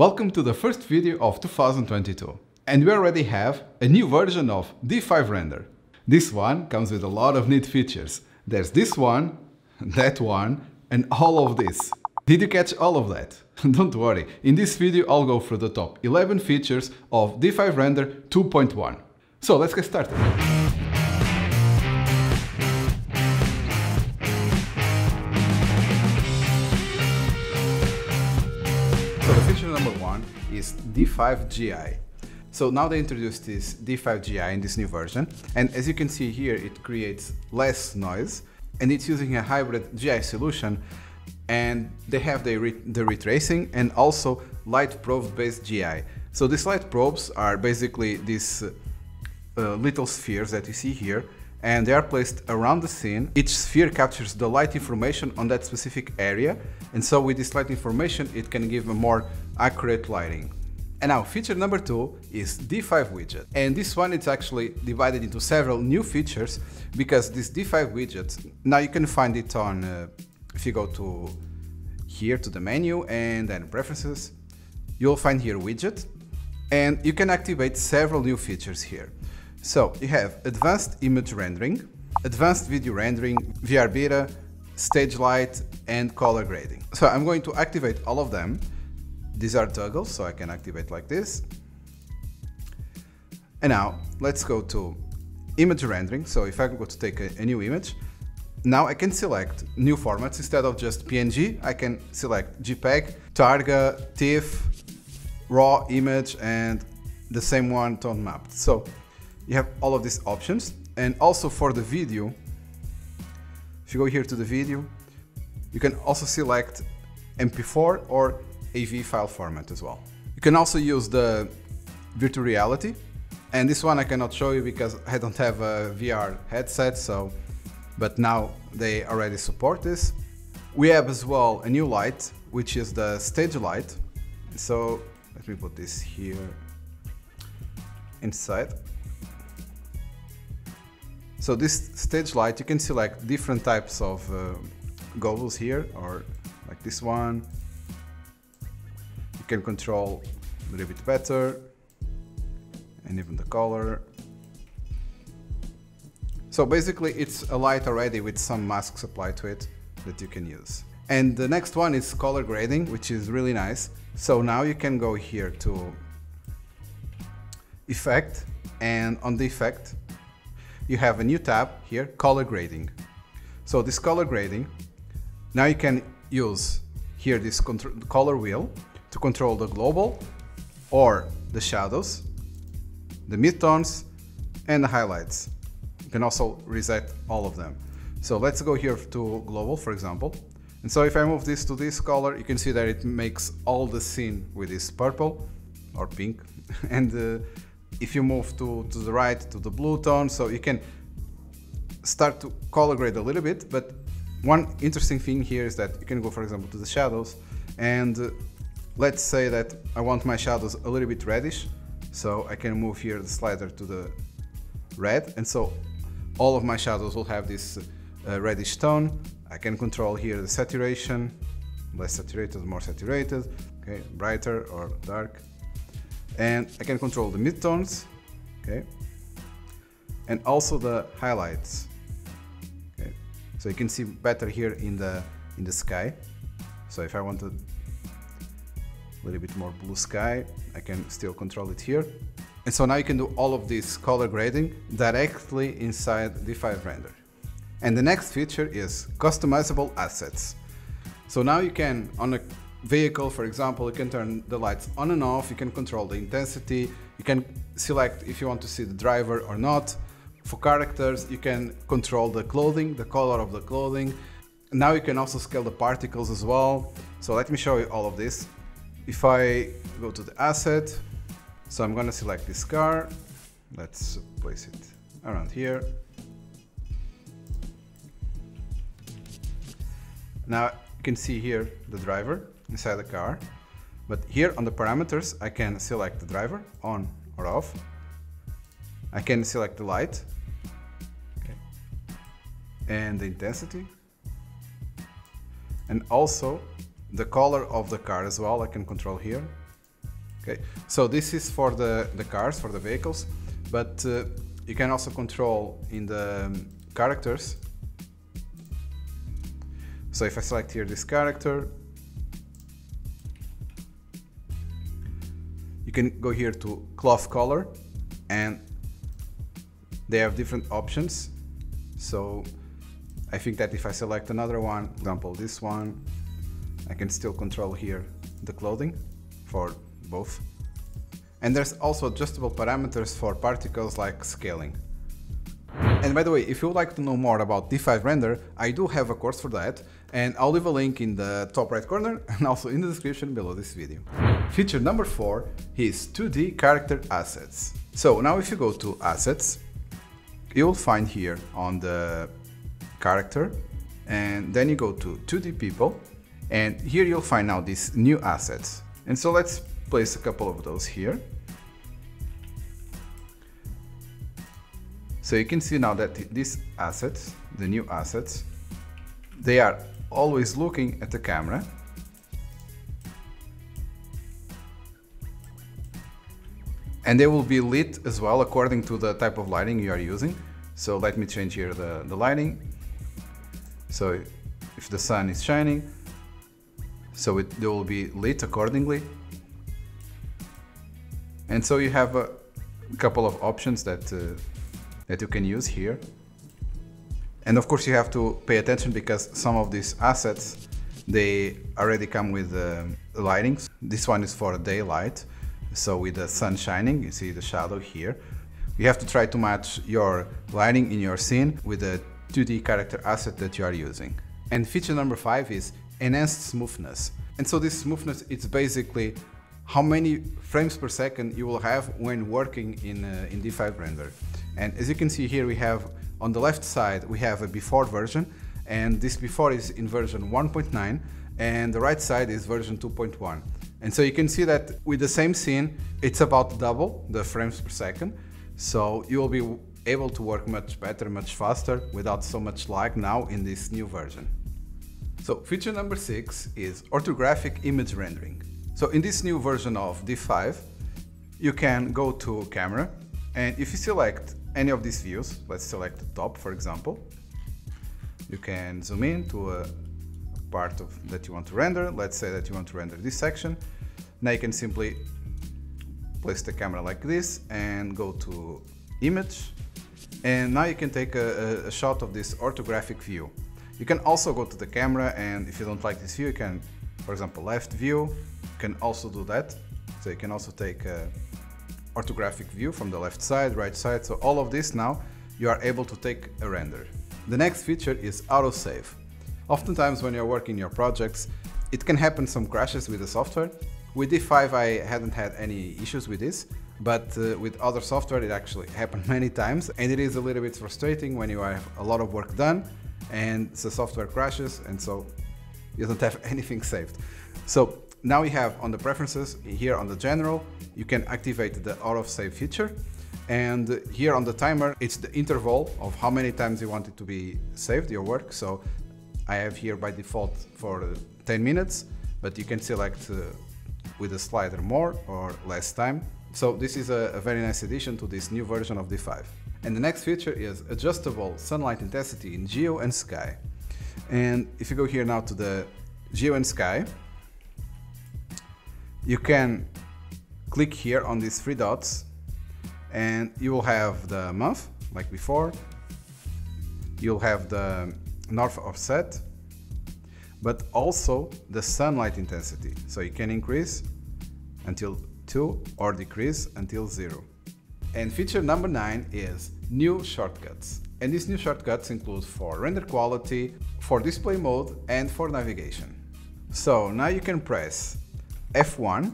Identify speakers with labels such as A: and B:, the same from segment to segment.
A: Welcome to the first video of 2022. And we already have a new version of D5 Render. This one comes with a lot of neat features. There's this one, that one, and all of this. Did you catch all of that? Don't worry, in this video I'll go through the top 11 features of D5 Render 2.1. So let's get started. Is D5 GI. So now they introduced this D5 GI in this new version, and as you can see here, it creates less noise, and it's using a hybrid GI solution, and they have the, re the ray tracing and also light probe based GI. So these light probes are basically these uh, little spheres that you see here, and they are placed around the scene. Each sphere captures the light information on that specific area, and so with this light information, it can give a more accurate lighting. And now feature number two is D5 widget. And this one is actually divided into several new features because this D5 widget, now you can find it on, uh, if you go to here to the menu and then preferences, you'll find here widget and you can activate several new features here. So you have advanced image rendering, advanced video rendering, VR beta, stage light and color grading. So I'm going to activate all of them these are toggles, so I can activate like this. And now let's go to image rendering. So if I go to take a, a, new image, now I can select new formats instead of just PNG. I can select JPEG, Targa, TIFF, RAW image, and the same one tone mapped. So you have all of these options. And also for the video, if you go here to the video, you can also select MP4 or AV file format as well. You can also use the virtual reality and this one I cannot show you because I don't have a VR headset so but now they already support this. We have as well a new light which is the stage light so let me put this here inside. So this stage light you can select different types of uh, gobos here or like this one You can control a little bit better and even the color. So basically it's a light already with some masks applied to it that you can use. And the next one is color grading, which is really nice. So now you can go here to effect and on the effect you have a new tab here, color grading. So this color grading, now you can use here this color wheel to control the global or the shadows, the midtones and the highlights. You can also reset all of them. So let's go here to global, for example. And so if I move this to this color, you can see that it makes all the scene with this purple or pink. and uh, if you move to, to the right to the blue tone, so you can start to color grade a little bit. But one interesting thing here is that you can go, for example, to the shadows and uh, Let's say that I want my shadows a little bit reddish, so I can move here the slider to the red, and so all of my shadows will have this uh, reddish tone. I can control here the saturation, less saturated, more saturated, okay, brighter or dark. And I can control the midtones, okay, and also the highlights. Okay, so you can see better here in the in the sky. So if I want a little bit more blue sky. I can still control it here. And so now you can do all of this color grading directly inside D5 Render. And the next feature is customizable assets. So now you can, on a vehicle, for example, you can turn the lights on and off, you can control the intensity, you can select if you want to see the driver or not. For characters, you can control the clothing, the color of the clothing. Now you can also scale the particles as well. So let me show you all of this. If I go to the asset, so I'm gonna select this car. Let's place it around here. Now you can see here the driver inside the car. But here on the parameters, I can select the driver on or off. I can select the light okay. and the intensity. And also the color of the car as well I can control here Okay, so this is for the, the cars, for the vehicles, but uh, you can also control in the um, characters. So if I select here this character, you can go here to cloth color and they have different options. So I think that if I select another one, example this one, I can still control here the clothing for both. And there's also adjustable parameters for particles like scaling. And by the way, if you would like to know more about D5 Render, I do have a course for that, and I'll leave a link in the top right corner and also in the description below this video. Feature number 4 is 2D character assets. So now if you go to assets, you'll find here on the character, and then you go to 2D people, and here you'll find now these new assets. And so let's place a couple of those here. So you can see now that these assets, the new assets, they are always looking at the camera. And they will be lit as well according to the type of lighting you are using. So let me change here the, the lighting. So if the sun is shining, so it, they will be lit accordingly. And so you have a couple of options that, uh, that you can use here. And of course you have to pay attention because some of these assets, they already come with uh, lightings. This one is for daylight. So with the sun shining, you see the shadow here. You have to try to match your lighting in your scene with the 2D character asset that you are using. And feature number five is enhanced smoothness. And so this smoothness, it's basically how many frames per second you will have when working in, uh, in D5 Render. And as you can see here, we have on the left side, we have a before version, and this before is in version 1.9, and the right side is version 2.1. And so you can see that with the same scene, it's about double the frames per second. So you will be able to work much better, much faster, without so much lag now in this new version. So feature number six is orthographic image rendering. So in this new version of D5, you can go to camera and if you select any of these views, let's select the top for example, you can zoom in to a part of that you want to render. Let's say that you want to render this section. Now you can simply place the camera like this and go to image and now you can take a, a shot of this orthographic view. You can also go to the camera and if you don't like this view, you can, for example, left view, you can also do that. So you can also take a orthographic view from the left side, right side. So all of this now, you are able to take a render. The next feature is autosave. Oftentimes when you're working your projects, it can happen some crashes with the software. With D5 I hadn't had any issues with this, but uh, with other software it actually happened many times and it is a little bit frustrating when you have a lot of work done and the software crashes and so you don't have anything saved. So now we have on the preferences here on the general, you can activate the auto save feature. And here on the timer, it's the interval of how many times you want it to be saved, your work. So I have here by default for 10 minutes, but you can select uh, with the slider more or less time. So this is a, a very nice addition to this new version of D5. And the next feature is adjustable sunlight intensity in geo and sky. And if you go here now to the geo and sky, you can click here on these three dots and you will have the month like before. You'll have the north offset, but also the sunlight intensity. So you can increase until 2 or decrease until 0. And feature number 9 is new shortcuts. And these new shortcuts include for render quality, for display mode and for navigation. So now you can press F1,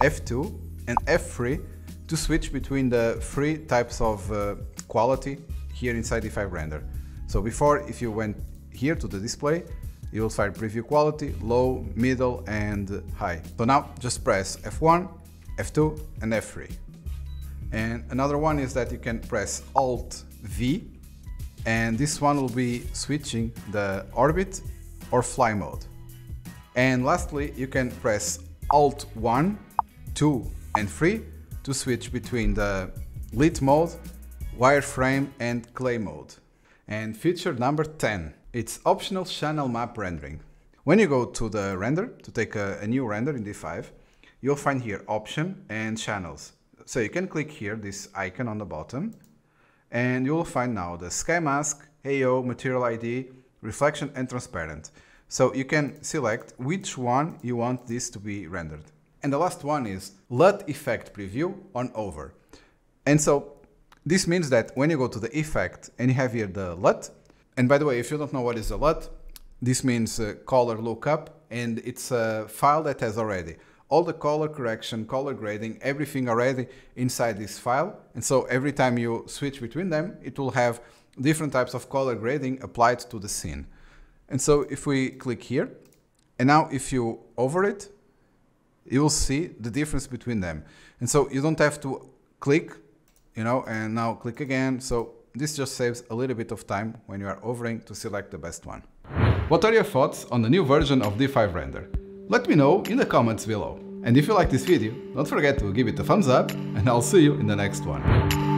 A: F2 and F3 to switch between the three types of uh, quality here inside D5 Render. So before, if you went here to the display, you will find preview quality, low, middle and high. So now just press F1, F2 and F3. And another one is that you can press Alt V and this one will be switching the orbit or fly mode. And lastly, you can press Alt 1, 2 and 3 to switch between the lit mode, wireframe and clay mode. And feature number 10, it's optional channel map rendering. When you go to the render to take a, a new render in D5, you'll find here option and channels. So you can click here, this icon on the bottom, and you'll find now the sky mask, AO, material ID, reflection and transparent. So you can select which one you want this to be rendered. And the last one is LUT effect preview on over. And so this means that when you go to the effect and you have here the LUT, and by the way, if you don't know what is a LUT, this means uh, color lookup and it's a file that has already all the color correction, color grading, everything already inside this file. And so every time you switch between them, it will have different types of color grading applied to the scene. And so if we click here, and now if you over it, you will see the difference between them. And so you don't have to click, you know, and now click again. So this just saves a little bit of time when you are overing to select the best one. What are your thoughts on the new version of D5 Render? Let me know in the comments below. And if you like this video, don't forget to give it a thumbs up and I'll see you in the next one.